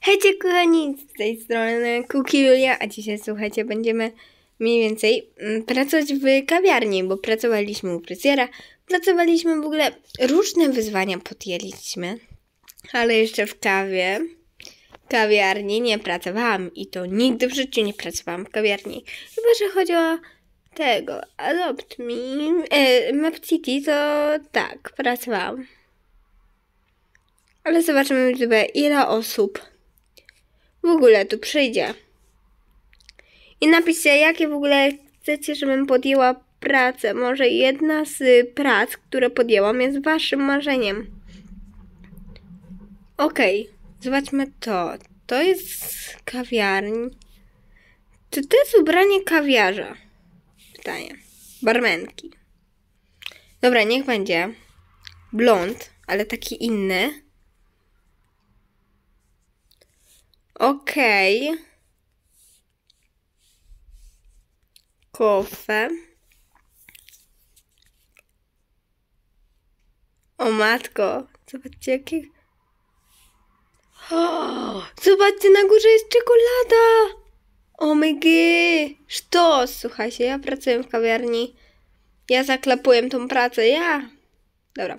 Hejcie kochani, z tej strony Kuki Julia, a dzisiaj słuchajcie, będziemy mniej więcej mm, pracować w kawiarni, bo pracowaliśmy u fryzjera, pracowaliśmy w ogóle, różne wyzwania podjęliśmy, ale jeszcze w kawie, kawiarni nie pracowałam i to nigdy w życiu nie pracowałam w kawiarni, chyba, że chodzi o tego, Adopt Me, e, Map City, to tak, pracowałam. Ale zobaczymy ile osób w ogóle tu przyjdzie. I napiszcie, jakie w ogóle chcecie, żebym podjęła pracę. Może jedna z prac, które podjęłam, jest waszym marzeniem. Okej, zobaczmy to. To jest kawiarń. Czy to jest ubranie kawiarza? Pytanie. Barmenki. Dobra, niech będzie. Blond, ale taki inny. Okej. Kofę. O matko, zobaczcie jakie... O, zobaczcie, na górze jest czekolada! O my gy! Sztos! Słuchajcie, ja pracuję w kawiarni. Ja zaklepuję tą pracę, ja. Dobra.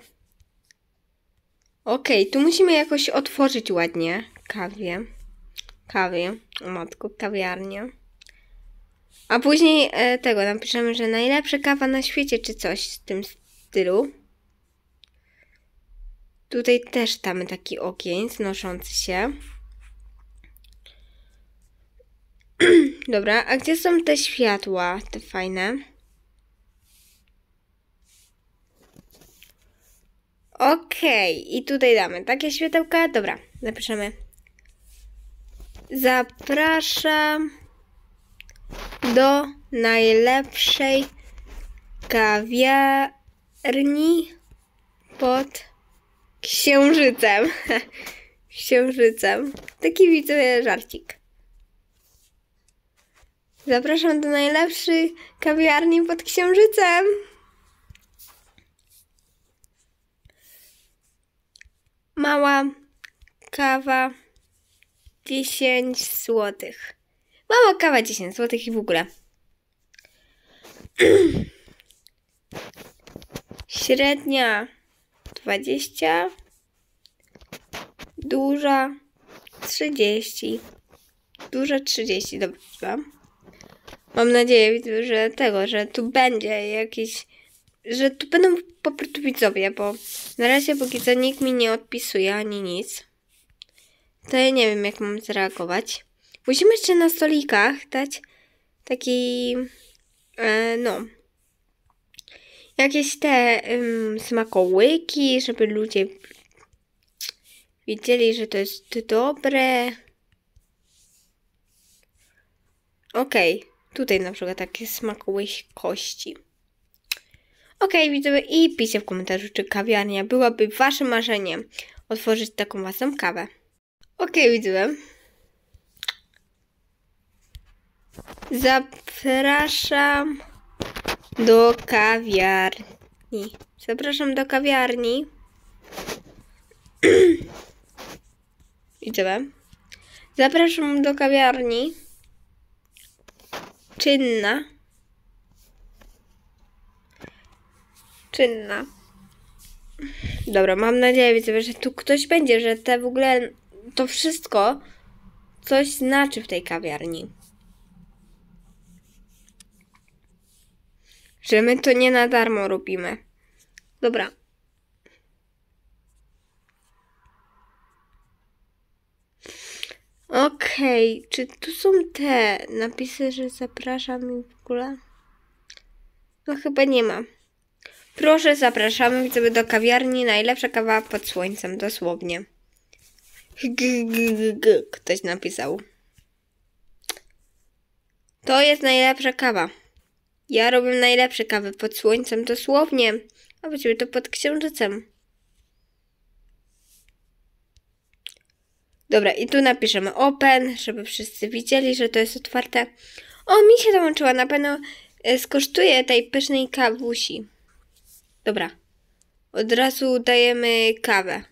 Okej, tu musimy jakoś otworzyć ładnie kawie kawie. O matko, kawiarnia. A później e, tego napiszemy, że najlepsza kawa na świecie, czy coś w tym stylu. Tutaj też damy taki ogień znoszący się. Dobra, a gdzie są te światła, te fajne? Okej, okay. i tutaj damy takie światełka. Dobra, napiszemy Zapraszam do najlepszej kawiarni pod księżycem. księżycem. Taki widzę żarcik. Zapraszam do najlepszej kawiarni pod księżycem. Mała kawa 10 zł. Mała kawa 10 zł i w ogóle. Średnia 20. Duża 30. Duża 30. Dobrze. Mam nadzieję, że tego, że tu będzie jakiś. Że tu będą po prostu widzowie, bo na razie póki co nikt mi nie odpisuje ani nic to ja nie wiem, jak mam zareagować. Musimy jeszcze na stolikach dać taki, e, no, jakieś te smakołyki, żeby ludzie wiedzieli, że to jest dobre. Okej, okay. tutaj na przykład takie smakołyki kości. Okej, okay, widzowie, i piszcie w komentarzu, czy kawiarnia byłaby waszym marzeniem otworzyć taką własną kawę. Okej, okay. Zapraszam do kawiarni. Zapraszam do kawiarni. Widzę. Zapraszam do kawiarni. Czynna. Czynna. Dobra, mam nadzieję, że tu ktoś będzie, że te w ogóle to wszystko coś znaczy w tej kawiarni. Że my to nie na darmo robimy. Dobra. Okej, okay. czy tu są te napisy, że zapraszam i w ogóle? No chyba nie ma. Proszę, zapraszamy widzowie do kawiarni. Najlepsza kawa pod słońcem, dosłownie. Ktoś napisał. To jest najlepsza kawa. Ja robię najlepsze kawy pod słońcem dosłownie, a właściwie to pod księżycem. Dobra, i tu napiszemy open, żeby wszyscy widzieli, że to jest otwarte. O, mi się dołączyła, na pewno e, skosztuję tej pysznej kawusi. Dobra, od razu dajemy kawę.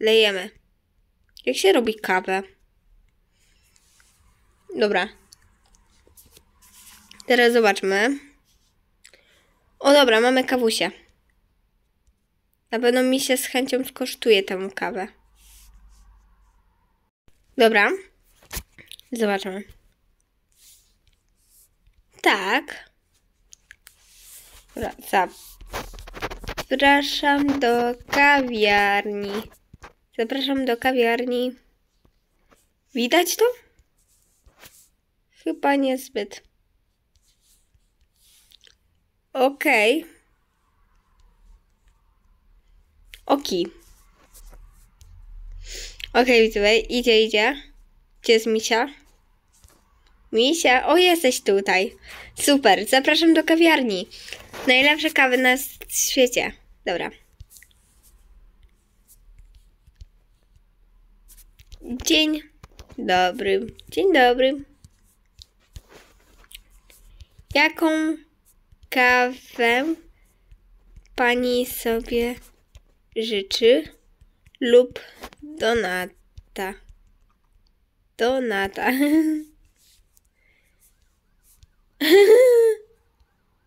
Lejemy. Jak się robi kawę? Dobra. Teraz zobaczmy. O dobra, mamy kawusie. Na pewno mi się z chęcią skosztuje tę kawę. Dobra. Zobaczmy. Tak. Dobra, zapraszam do kawiarni. Zapraszam do kawiarni. Widać to? Chyba niezbyt. Okej. Okay. Oki. Okej, okay, idzie, idzie. Gdzie jest Misia? Misia, o jesteś tutaj. Super, zapraszam do kawiarni. Najlepsze kawy na świecie. Dobra. Dzień dobry. Dzień dobry. Jaką kawę pani sobie życzy lub donata? Donata.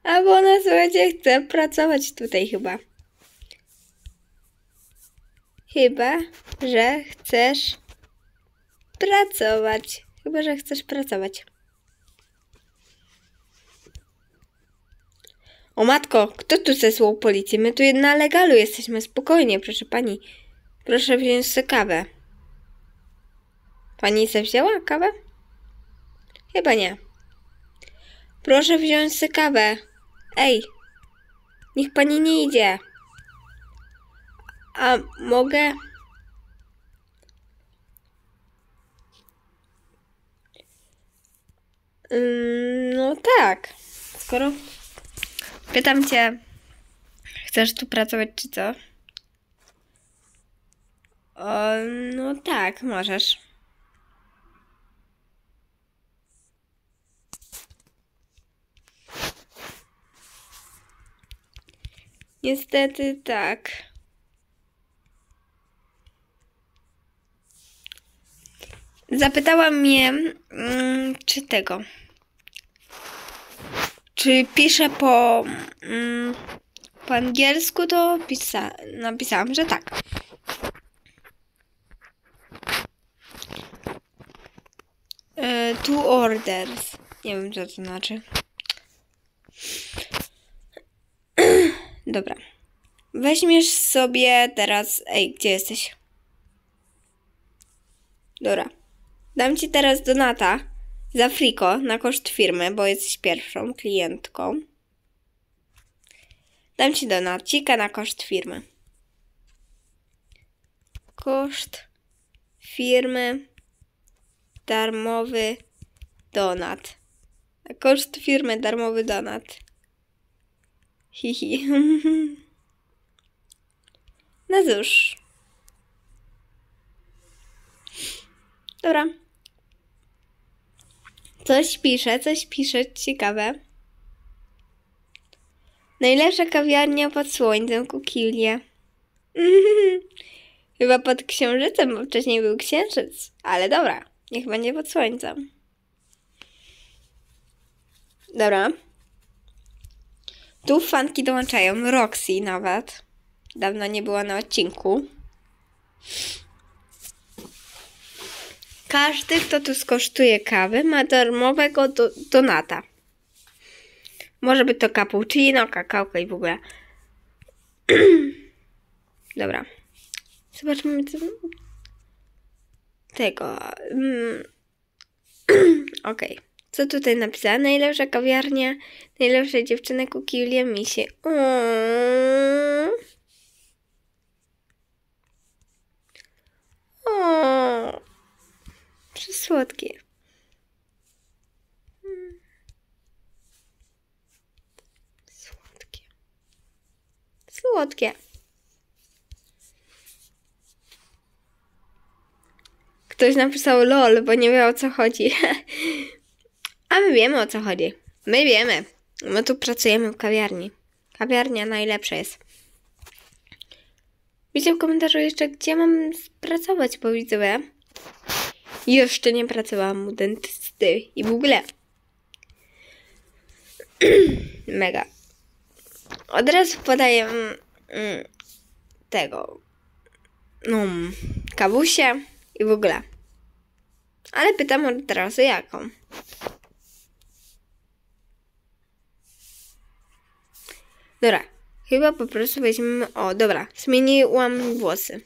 A bo ona, słuchajcie, chce pracować tutaj chyba. Chyba, że chcesz pracować. Chyba, że chcesz pracować. O matko, kto tu zesłał policję? My tu na legalu jesteśmy. Spokojnie, proszę pani. Proszę wziąć sobie kawę. Pani se wzięła kawę? Chyba nie. Proszę wziąć sobie kawę. Ej, niech pani nie idzie. A mogę? No tak. Skoro pytam cię, chcesz tu pracować czy co? O, no tak, możesz. Niestety tak. Zapytała mnie, mm, czy tego. Czy piszę po, mm, po angielsku, to pisa, napisałam, że tak. E, two orders. Nie wiem, co to znaczy. Dobra. Weźmiesz sobie teraz... Ej, gdzie jesteś? Dobra. Dam ci teraz donata za friko na koszt firmy, bo jesteś pierwszą klientką. Dam ci donacika na koszt firmy. Koszt firmy darmowy donat. Na koszt firmy darmowy donat. Hihi. No cóż. Dobra. Coś piszę, coś piszę, ciekawe. Najlepsza kawiarnia pod słońcem, Kukilie. Chyba pod księżycem, bo wcześniej był księżyc. Ale dobra, niech będzie pod słońcem. Dobra. Tu fanki dołączają, Roxy nawet. Dawno nie była na odcinku. Każdy, kto tu skosztuje kawy, ma darmowego do, donata. Może być to cappuccino, kakałka i w ogóle. Dobra. Zobaczmy co... tego. Mm. Okay. Co tutaj napisane? Najlepsza kawiarnia, najlepsza dziewczyna Kuki Julia Misie. O, przesłodkie. Słodkie. Słodkie. Ktoś napisał lol, bo nie wie o co chodzi. A my wiemy o co chodzi. My wiemy. My tu pracujemy w kawiarni. Kawiarnia najlepsza jest. Piszcie w komentarzu jeszcze, gdzie mam pracować, bo widzowie. Jeszcze nie pracowałam u dentysty. i w ogóle. Mega. Od razu podaję mm, mm, tego, no, kawusie i w ogóle. Ale pytam od razu jaką. Dobra, chyba po prostu weźmiemy. O, dobra, zmieniłam włosy.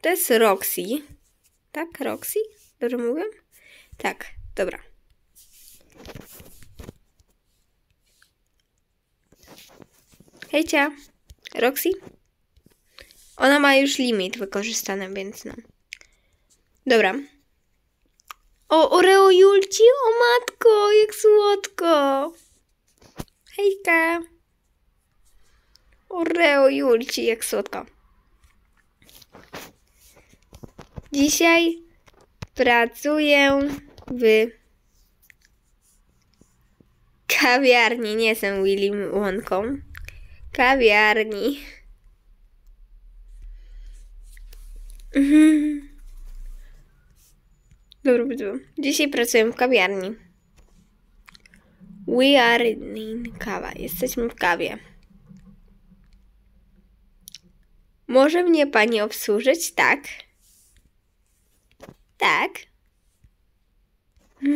To jest Roxy. Tak, Roxy? Dobrze mówię? Tak, dobra. Hejcia, Roxy? Ona ma już limit wykorzystany, więc no. Dobra. O, Oreo Julci, o matko, jak słodko. Hejka. Oreo Julci, jak słodko. Dzisiaj pracuję w kawiarni. Nie jestem Willy Łąką. Kawiarni. Mhm. Dobra, dobra. Dzisiaj pracuję w kawiarni. We are in kawa. Jesteśmy w kawie. Może mnie pani obsłużyć? Tak. Tak.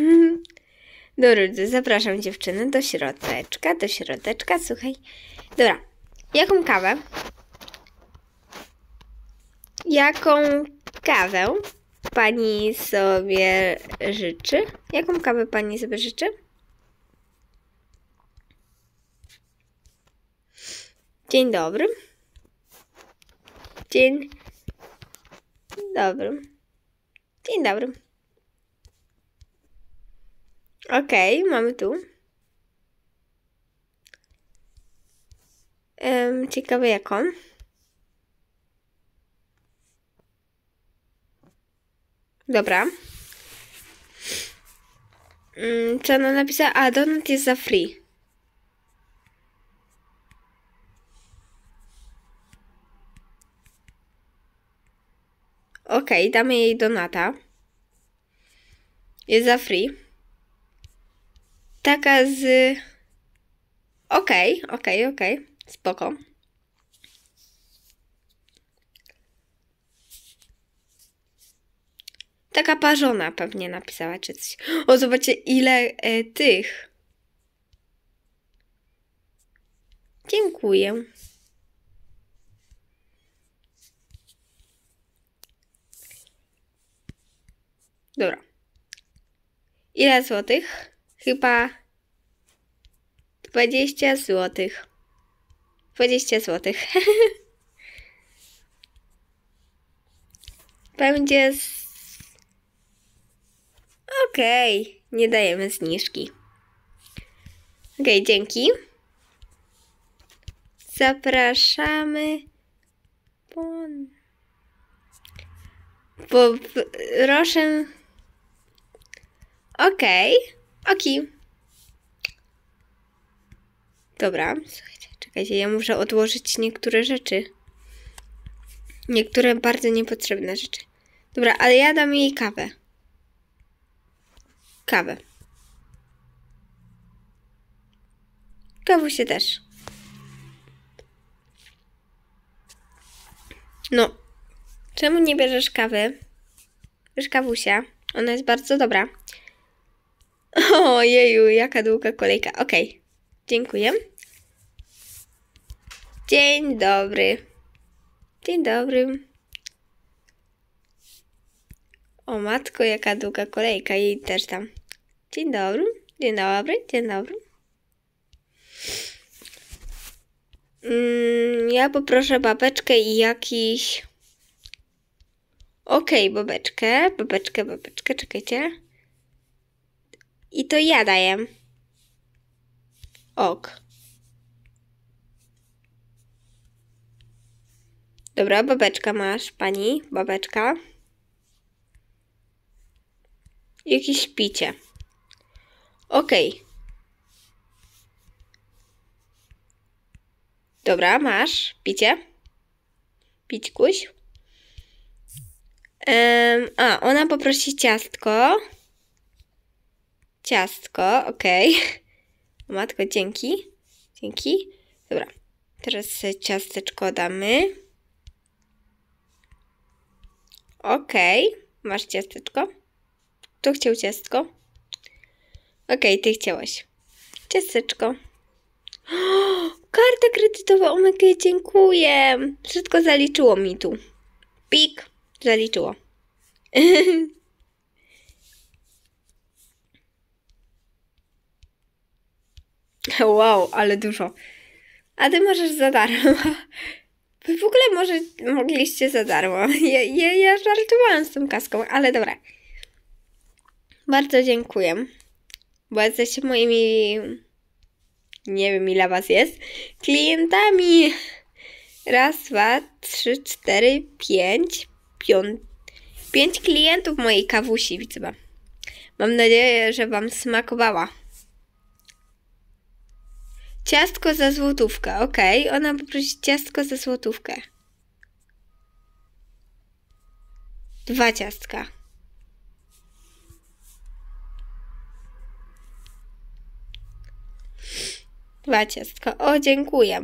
Dobra, zapraszam dziewczyny do środeczka, do środeczka, słuchaj. Dobra, jaką kawę? Jaką kawę pani sobie życzy? Jaką kawę pani sobie życzy? Dzień dobry. Dzień dobry. Dzień dobry. Okej, okay, mamy tu. Um, ciekawe jaką. Dobra. Um, co ona napisała? A, donut jest za free. Okej, okay, damy jej donata. Jest za free. Taka z... Okej, okay, okej, okay, okej. Okay. Spoko. Taka parzona pewnie napisała, czy coś. O, zobaczcie, ile e, tych. Dziękuję. Dobra. Ile złotych? Chyba 20 złotych. 20 złotych. Będzie z... Okej, okay. nie dajemy zniżki. Okej, okay, dzięki. Zapraszamy. Proszę Okej. Okay. Oki. Dobra, słuchajcie, czekajcie, ja muszę odłożyć niektóre rzeczy. Niektóre bardzo niepotrzebne rzeczy. Dobra, ale ja dam jej kawę. Kawę. Kawusie też. No. Czemu nie bierzesz kawy? Bierz kawusia. Ona jest bardzo dobra. Ojeju, jaka długa kolejka. Okay. dziękuję. Dzień dobry. Dzień dobry. O matko, jaka długa kolejka. Jej też tam. Dzień dobry. Dzień dobry. Dzień dobry. Mm, ja poproszę babeczkę i jakiś... Okej, okay, babeczkę, babeczkę, babeczkę, czekajcie. I to ja daję. Ok. Dobra, babeczka masz, pani, babeczka. Jakieś picie. Okej. Okay. Dobra, masz picie. Pićkuś. Em, a, ona poprosi ciastko. Ciastko, okej. O Matko, dzięki. Dzięki. Dobra, teraz ciasteczko damy. Okej, masz ciasteczko. Kto chciał ciastko? Okej, ty chciałaś. Ciasteczko. Karta kredytowa, omega, dziękuję. Wszystko zaliczyło mi tu. Pik, zaliczyło. wow, ale dużo. A ty możesz za darmo. Wy w ogóle może mogliście za darmo. Ja, ja, ja żartowałam z tą kaską, ale dobra. Bardzo dziękuję. Bo jesteście moimi. Nie wiem, ile was jest. Klientami. Raz, dwa, trzy, cztery, pięć. Piąt... Pięć klientów mojej kawusi, widzę. Mam nadzieję, że wam smakowała. Ciastko za złotówkę, okej. Ona poprosi ciastko za złotówkę. Dwa ciastka. Dwa ciastka. O, dziękuję.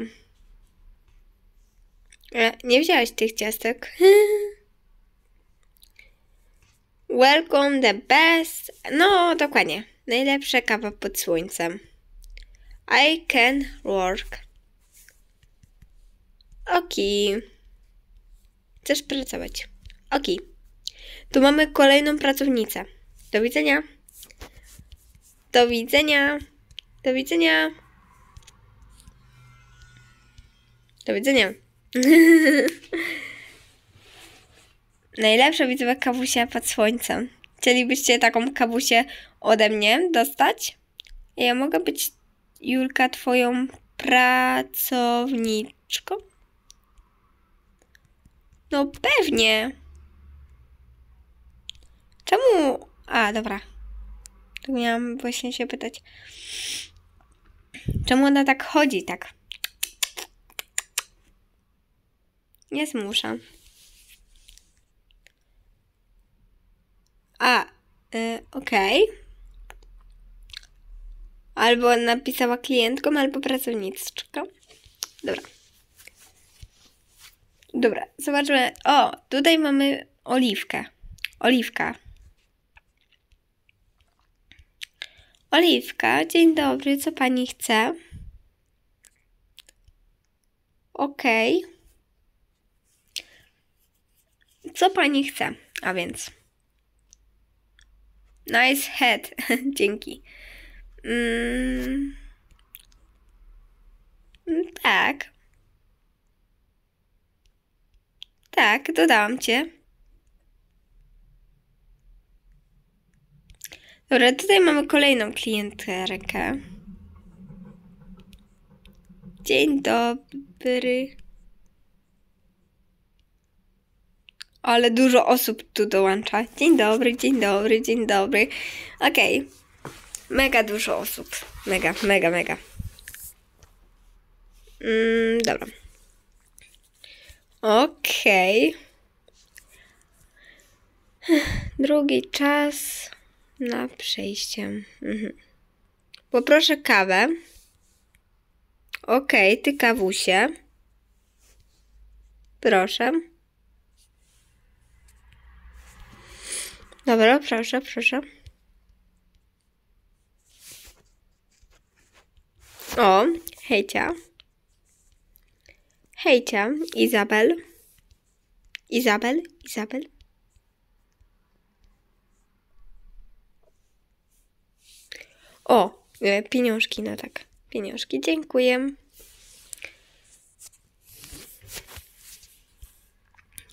E, nie wziąłeś tych ciastek. Welcome the best. No, dokładnie. Najlepsza kawa pod słońcem. I can work. Oki. Chcesz pracować? Oki. Tu mamy kolejną pracownicę. Do widzenia. Do widzenia. Do widzenia. Do widzenia. Najlepsza widzowa kawusia pod słońcem. Chcielibyście taką kawusię ode mnie dostać? Ja mogę być Julka, twoją pracowniczką? No pewnie. Czemu? A, dobra. To miałam właśnie się pytać. Czemu ona tak chodzi, tak? Nie zmusza. A, y, okej. Albo napisała klientką, albo pracowniczką. Dobra. Dobra, zobaczmy. O, tutaj mamy oliwkę. Oliwka. Oliwka, dzień dobry, co pani chce? Okej. Co pani chce? A więc. Nice head. Dzięki. Mm. Tak. Tak, dodałam cię. Dobra, tutaj mamy kolejną klienterkę. Dzień dobry. Ale dużo osób tu dołącza. Dzień dobry, dzień dobry, dzień dobry. Okej. Mega dużo osób. Mega, mega, mega. Mm, dobra. Okej. Drugi czas na przejście. Mhm. Poproszę kawę. Okej, ty kawusie. Proszę. Dobra, proszę, proszę. O, hejcia. Hejcia, Izabel. Izabel, Izabel. O, e, pieniążki, no tak. Pieniążki, dziękuję.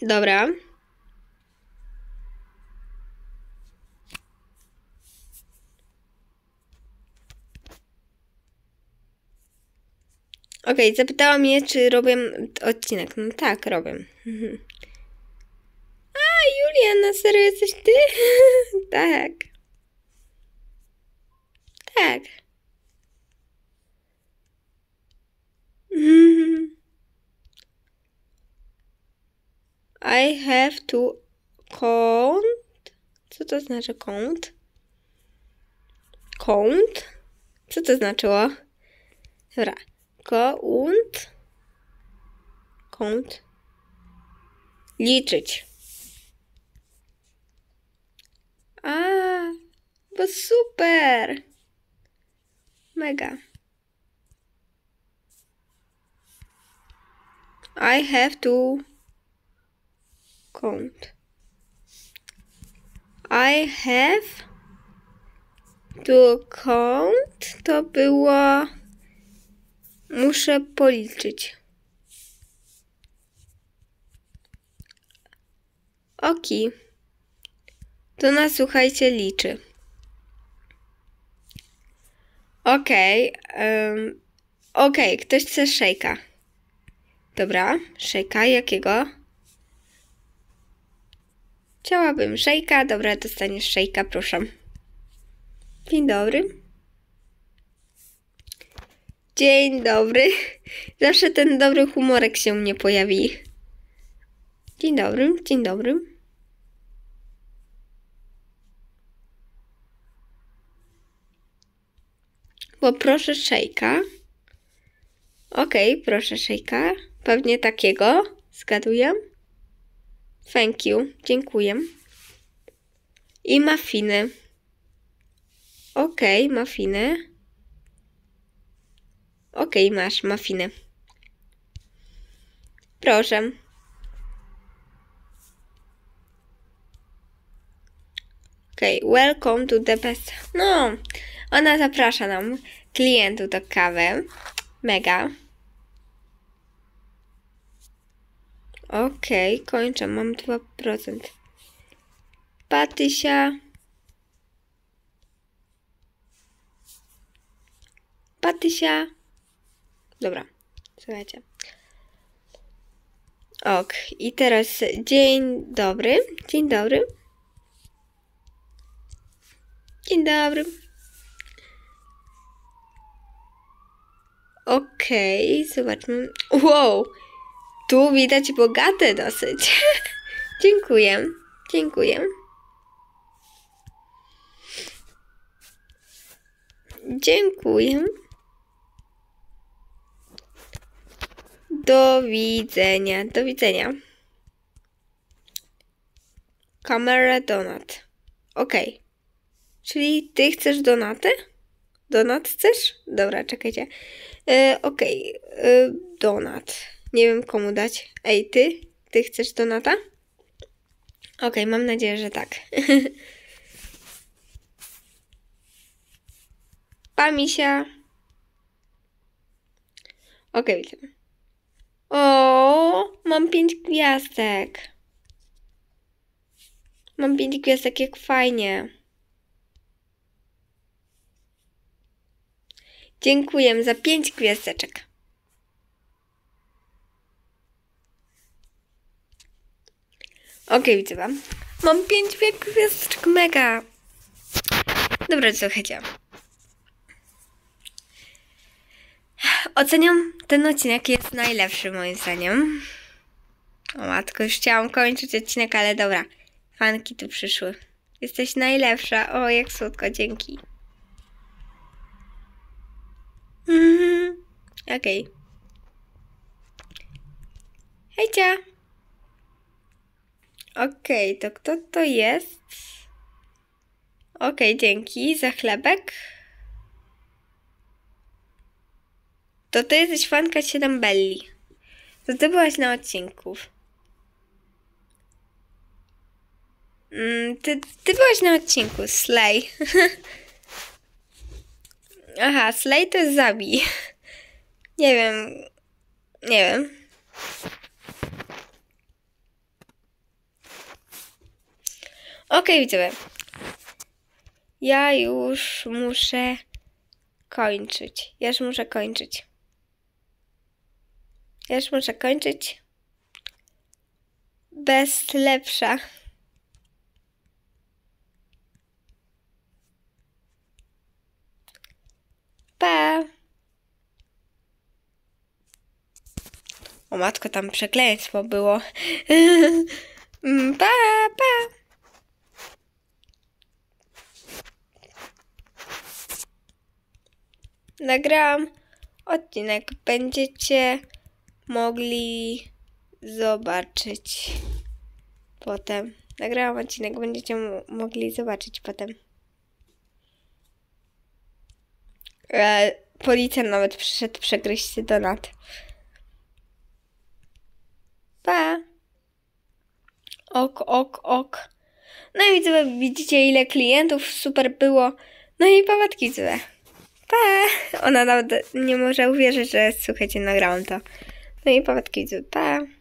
Dobra. Okej, zapytała mnie, czy robię odcinek. No tak, robię. Mhm. A, Julia, na serio jesteś ty? tak. Tak. Mhm. I have to kąt. Co to znaczy kąt? Kąt? Co to znaczyło? Dobra. Kąt. Kąt. Liczyć. A, bo super. Mega. I have to count. I have to count to było muszę policzyć. Oki. To nas słuchajcie liczy. Okej. Okay, um, Okej, okay, ktoś chce szejka. Dobra, szejka jakiego? Chciałabym szejka. Dobra, dostaniesz szejka, proszę. Dzień dobry. Dzień dobry. Zawsze ten dobry humorek się mnie pojawi. Dzień dobry, dzień dobry. Poproszę szejka. Okej, okay, proszę szejka. Pewnie takiego. Zgaduję. Thank you. Dziękuję. I mafiny. Okej, okay, mafiny. Okej, okay, masz mafiny. Proszę. Okej, okay, welcome to the best. No, ona zaprasza nam klientów do kawy. Mega. Okej, okay, kończę, mam 2%. Patysia. Patysia. Dobra, słuchajcie. Ok, i teraz dzień dobry. Dzień dobry. Dzień dobry. Okej, okay, zobaczmy. Wow, tu widać bogate dosyć. dziękuję, dziękuję. Dziękuję. Do widzenia, do widzenia. Kamera donat. Ok. Czyli ty chcesz donatę? Donat chcesz? Dobra, czekajcie. E, ok. E, donat. Nie wiem komu dać. Ej, ty? Ty chcesz donata? Ok, mam nadzieję, że tak. Pamisia. Ok, widzę. O, mam pięć gwiazdek. Mam pięć gwiazdek, jak fajnie. Dziękuję za pięć gwiazdeczek. Okay, widzę wam. Mam pięć gwiazdeczek, mega. Dobra, słuchajcie. Oceniam ten odcinek jest najlepszy moim zdaniem. O matko, już chciałam kończyć odcinek, ale dobra. Fanki tu przyszły. Jesteś najlepsza. O, jak słodko, dzięki. Mhm. Okej. Okay. Hejcia. Okej, okay, to kto to jest? Okej, okay, dzięki za chlebek. To ty jesteś fanka 7 Belli. To ty byłaś na odcinku. Mm, ty, ty byłaś na odcinku, Slay. Aha, Slay to jest zabij. Nie wiem. Nie wiem. Okay, widzowie. Ja już muszę kończyć. Ja już muszę kończyć. Ja już muszę kończyć. Bez lepsza. Pa! O matko, tam przekleństwo było. Pa, pa. Nagrałam odcinek. Będziecie mogli zobaczyć potem. Nagrałam odcinek, będziecie mogli zobaczyć potem. E, policjant nawet przyszedł przegryźć donat. Pa. Ok, ok, ok. No i widzicie ile klientów super było. No i pawatki złe. Pa. Ona nawet nie może uwierzyć, że słuchajcie, nagrałam to. No i pawatki złe. Pa.